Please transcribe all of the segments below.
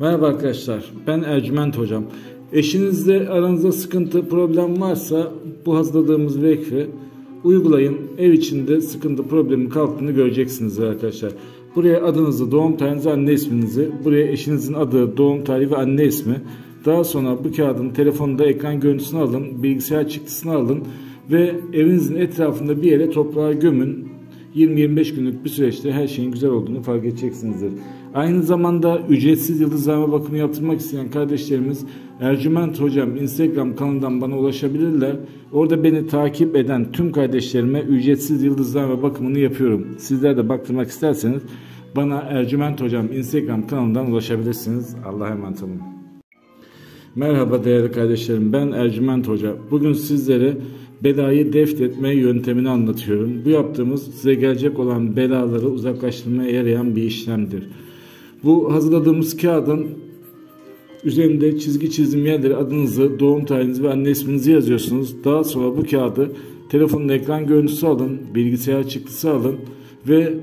Merhaba arkadaşlar, ben Ercüment Hocam. Eşinizle aranızda sıkıntı, problem varsa bu hazırladığımız vekfi uygulayın. Ev içinde sıkıntı, problemin kalktığını göreceksiniz arkadaşlar. Buraya adınızı, doğum tarihinizi, anne isminizi, buraya eşinizin adı, doğum tarihi ve anne ismi. Daha sonra bu kağıdın telefonda ekran görüntüsünü alın, bilgisayar çıktısını alın ve evinizin etrafında bir yere toprağa gömün. 20-25 günlük bir süreçte her şeyin güzel olduğunu fark edeceksinizdir. Aynı zamanda ücretsiz yıldızlama bakımı yaptırmak isteyen kardeşlerimiz Ercüment Hocam Instagram kanalından bana ulaşabilirler. Orada beni takip eden tüm kardeşlerime ücretsiz yıldızlama bakımını yapıyorum. Sizler de baktırmak isterseniz bana Ercüment Hocam Instagram kanalından ulaşabilirsiniz. Allah'a emanet olun. Merhaba değerli kardeşlerim ben Ercüment Hoca. Bugün sizlere belayı defnetme yöntemini anlatıyorum. Bu yaptığımız size gelecek olan belaları uzaklaştırmaya yarayan bir işlemdir. Bu hazırladığımız kağıdın üzerinde çizgi çizim yerleri adınızı, doğum tarihinizi ve anne isminizi yazıyorsunuz. Daha sonra bu kağıdı telefonun ekran görüntüsü alın, bilgisayar çıktısı alın ve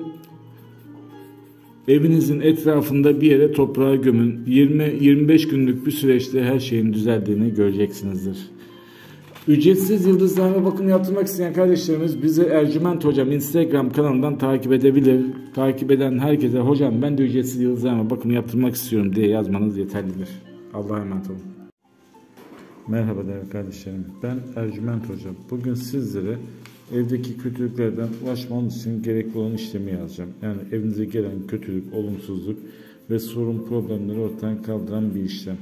evinizin etrafında bir yere toprağa gömün. 20-25 günlük bir süreçte her şeyin düzeldiğini göreceksinizdir. Ücretsiz yıldızlarına bakım yaptırmak isteyen kardeşlerimiz bizi Ercüment Hocam Instagram kanalından takip edebilir. Takip eden herkese hocam ben de ücretsiz yıldızlarına bakım yaptırmak istiyorum diye yazmanız yeterlidir. Allah'a emanet olun. Merhaba değerli kardeşlerim. Ben Ercüment Hocam. Bugün sizlere evdeki kötülüklerden ulaşmanız için gerekli olan işlemi yazacağım. Yani evinize gelen kötülük, olumsuzluk ve sorun problemleri ortadan kaldıran bir işlem.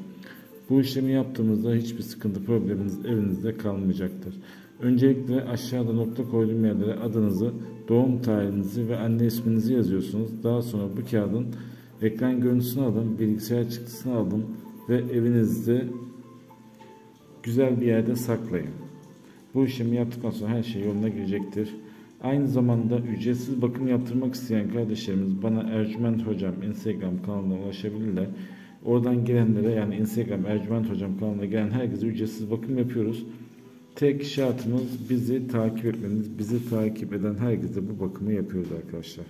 Bu işlemi yaptığımızda hiçbir sıkıntı probleminiz evinizde kalmayacaktır. Öncelikle aşağıda nokta koyduğum yerlere adınızı, doğum tarihinizi ve anne isminizi yazıyorsunuz. Daha sonra bu kağıdın ekran görüntüsünü alın, bilgisayar çıktısını alın ve evinizde güzel bir yerde saklayın. Bu işlemi yaptıktan sonra her şey yoluna girecektir. Aynı zamanda ücretsiz bakım yaptırmak isteyen kardeşlerimiz bana Ercüment Hocam Instagram kanalına ulaşabilirler. Oradan gelenlere yani Instagram Ercüment Hocam kanalına gelen herkese ücretsiz bakım yapıyoruz. Tek şartımız bizi takip etmeniz. Bizi takip eden herkese bu bakımı yapıyoruz arkadaşlar.